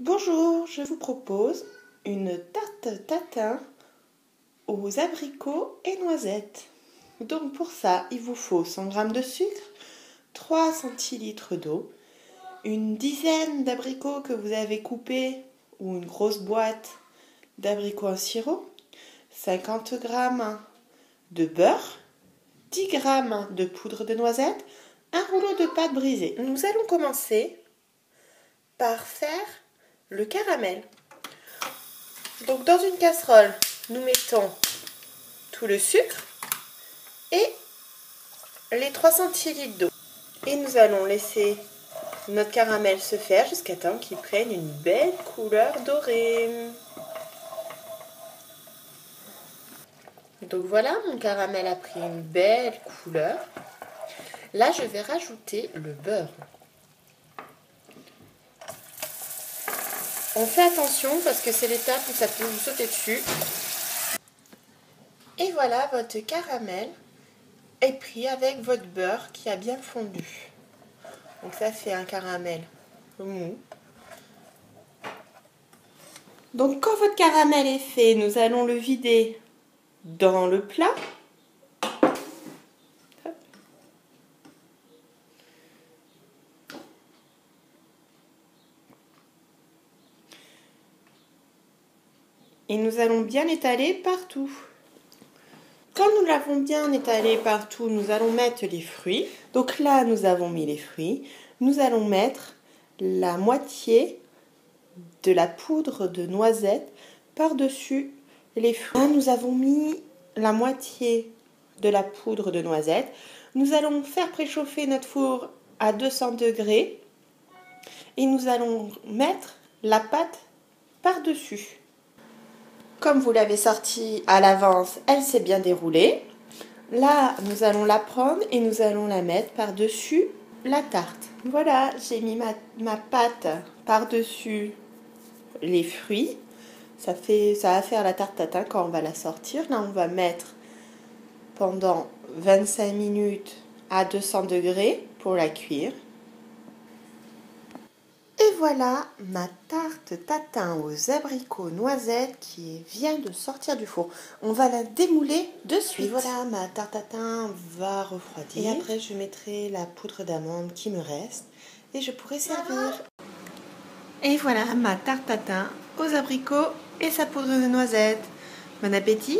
Bonjour, je vous propose une tarte tatin aux abricots et noisettes. Donc pour ça, il vous faut 100 g de sucre, 3 centilitres d'eau, une dizaine d'abricots que vous avez coupés ou une grosse boîte d'abricots en sirop, 50 g de beurre, 10 g de poudre de noisette, un rouleau de pâte brisée. Nous allons commencer par faire le caramel. Donc dans une casserole, nous mettons tout le sucre et les 3 centilitres d'eau. Et nous allons laisser notre caramel se faire jusqu'à temps qu'il prenne une belle couleur dorée. Donc voilà, mon caramel a pris une belle couleur. Là, je vais rajouter le beurre. On fait attention parce que c'est l'étape où ça peut vous sauter dessus. Et voilà, votre caramel est pris avec votre beurre qui a bien fondu. Donc ça fait un caramel mou. Donc quand votre caramel est fait, nous allons le vider dans le plat. Et nous allons bien étaler partout. Quand nous l'avons bien étalé partout, nous allons mettre les fruits. Donc là, nous avons mis les fruits. Nous allons mettre la moitié de la poudre de noisette par-dessus les fruits. Là, nous avons mis la moitié de la poudre de noisette. Nous allons faire préchauffer notre four à 200 degrés et nous allons mettre la pâte par-dessus. Comme vous l'avez sortie à l'avance, elle s'est bien déroulée. Là, nous allons la prendre et nous allons la mettre par-dessus la tarte. Voilà, j'ai mis ma, pâte par-dessus les fruits. Ça, fait, ça va faire la tarte tatin quand on va la sortir. Là, on va mettre pendant 25 minutes à 200 degrés pour la cuire. Et voilà ma tarte tatin aux abricots noisettes qui vient de sortir du four. On va la démouler de suite. Et voilà, ma tarte tatin va refroidir. Et après, je mettrai la poudre d'amande qui me reste et je pourrai servir. Et voilà ma tarte tatin aux abricots et sa poudre de noisettes. Bon appétit